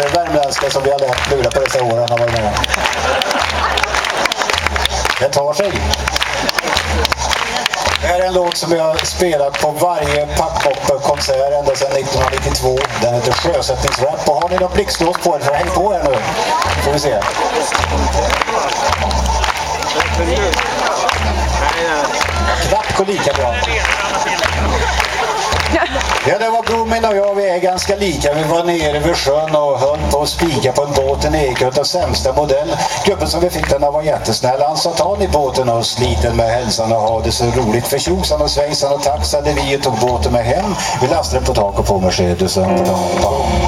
eh, värmländska som vi har lärt lura på dessa åren har varit med. Det tar sig. Det här är en låt som jag har spelat på varje Packpop-konsert ända sedan 1992. Den heter Sjösättningsrap. Och har ni någon blixtlås på er, så häng på här nu. får vi se. Knappt går lika bra. Ja, det var Bromin och jag. Vi är ganska lika. Vi var nere vid sjön och höll på att spika på en båt, en Ekeröt av sämsta modell. Gubben som vi fick den av var jättesnäll. Han sa ta ni båten och sliten med hälsan och ha det så roligt. För tjosan och svejsan och taxade vi och tog båten med hem. Vi lastade den på taket på Mercedesen. På taket.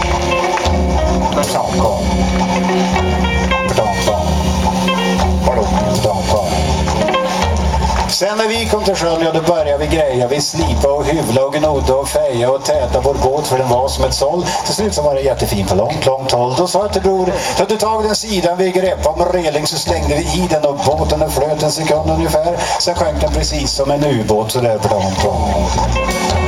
Sen när vi kom till sjön, ja då började vi greja. Vi slipa och hyvla och gnodde och feja och täta vår båt för den var som ett såll. Till slut så var det jättefin på långt, långt håll. Då sa jag till bror, ta du tag den sidan vi greppade om reling så slängde vi i den och båten den flöt en sekund ungefär. Sen sjönk den precis som en ubåt sådär. Plom, plom.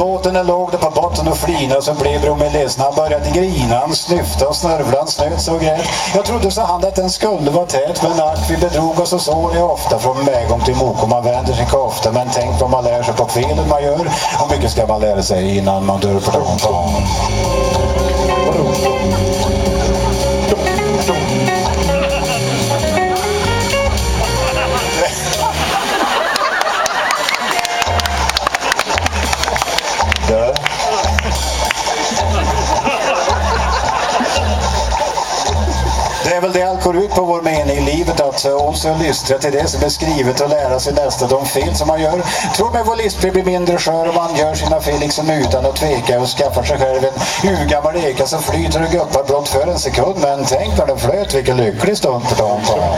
Båten är låg där på botten och flina så blev Bromme ledsen. Han började grina, han snyfta och snörvlade, han snöt och grät. Jag trodde, sa han, att den skulle vara tät. Men ack, vi bedrog oss och så det ofta. Från Mägom till Moko, man vänder sig ofta. Men tänk vad man lär sig på felen man gör. Och mycket ska man lära sig innan man dör. Plom, plom. Är väl det allt går ut på vår mening i livet att eh, också lystra till det som är skrivet och lära sig nästa de fel som man gör. Tror mig vår livsspel blir mindre skör om man gör sina fel liksom utan att tveka och skaffar sig själv en urgammal eka som flyter och guppar blott för en sekund. Men tänk när den flöt, vilken lycklig stund. Pardon. Pardon,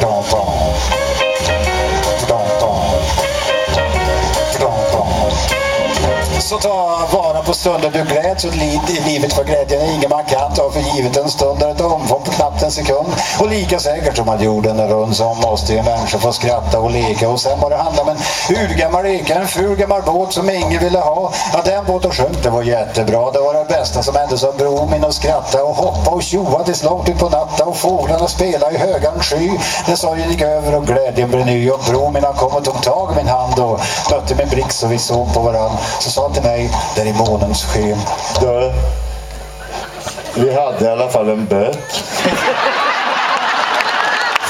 pardon. Pardon, Så ta vara på stunden du gläds åt li livet för glädjen är ingen man kan ta för givet en stund är ett omfång på knappt en sekund. Och lika säkert som att jorden är rund så måste ju människor få skratta och leka och sen var det handla om en urgammal eka, en ful gammal båt som ingen ville ha. Ja, den båten sjönk, det var jättebra. Det var det bästa som hände som bro min och skratta och hoppa och tjoa tills långt ut på natta och fåglarna spela i högan sky. När sorgen gick över och glädjen blev ny och bro min han kom och tog tag i min hand och mötte min blick så vi såg på varann. Så sa till mig, där i månens sken. Dö. Vi hade i alla fall en böt.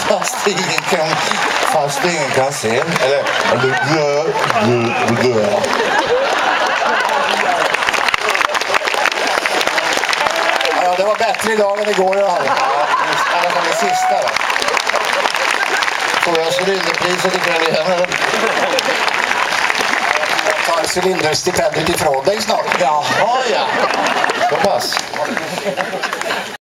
Fast ingen kan, fast ingen kan se. Eller, eller dö, dö, dö. Ja, det var bättre idag än igår i alla fall. I alla fall det sista då. Får jag cylinderpriset ikväll igen eller? Jag tar cylinderstipendiet ifrån dig snart. Jaha ja. Så pass.